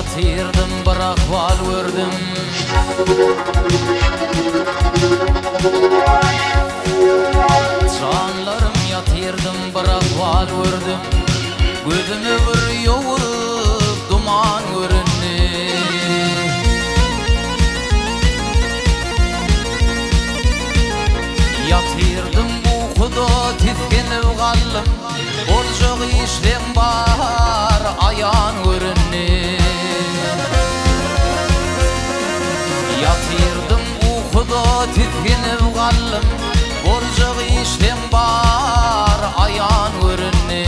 yatırdım bırak val verdim Canlarım yatırdım bırak val verdim Gözümü bir duman göründü Yatırdım bu kudu tizgin evgallım Olcuk işlem var ayan göründü uykuda titkinip kaldım Borcak işlem var ayan görünü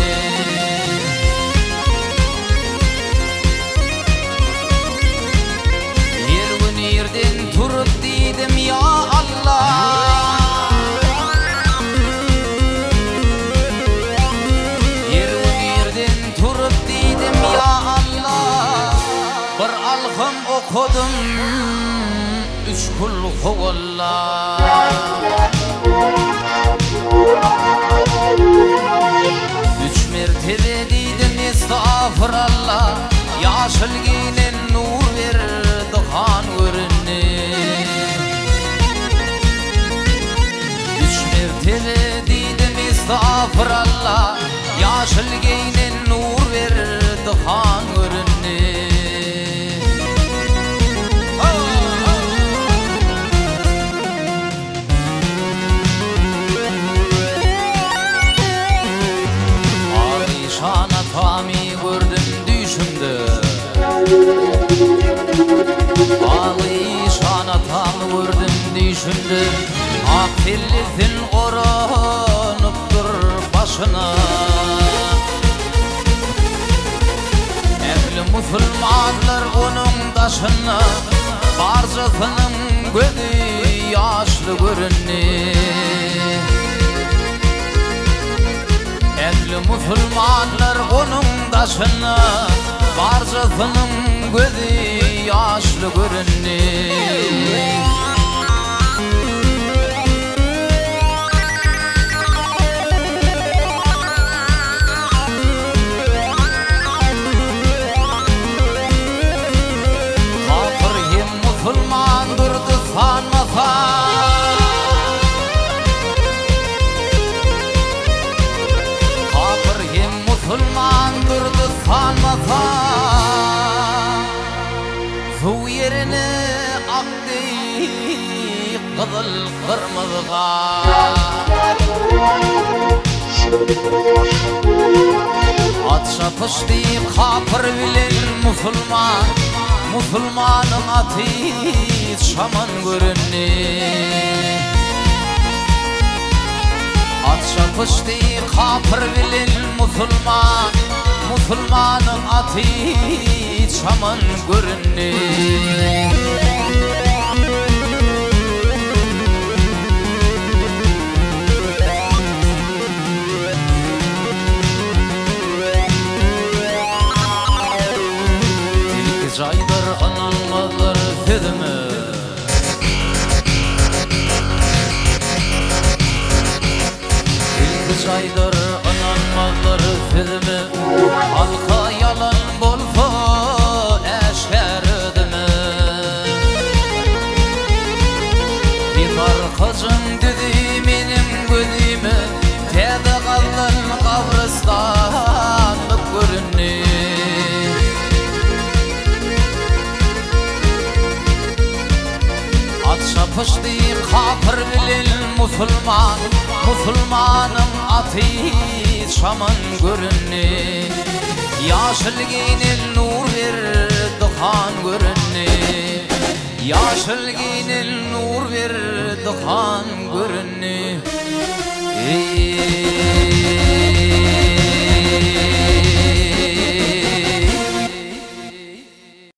Her gün yerden turup dedim ya Allah. Alhım okudum Üç kul kovallar Üç mertebe dedim estağfurullah Yaşıl giyinen nur verdi kan görünü Üç mertebe dedim estağfurullah Yaşıl giyinen Elifin qoranıptır başına. Ehli musulmanlar onun daşına Barcısının gözü yaşlı görünni. Ehli musulmanlar onun daşına Barcısının gözü yaşlı görünni. Yerine akdi kızıl kırmızıga At çapıştı kafir bilen musulman Musulmanın atı şaman görünür At çapıştı kafir bilen musulman Musulmanın atı çaman görünür İlk caydır anılmalar hüdümü İlk caydır anılmalar hüdümü Halka Tapışdı kafir bilil musulman. Musulmanın atı şaman görünni. Yaşıl giyinil nur bir dıkan görünni. Yaşıl giyinil nur bir dıkan görünni.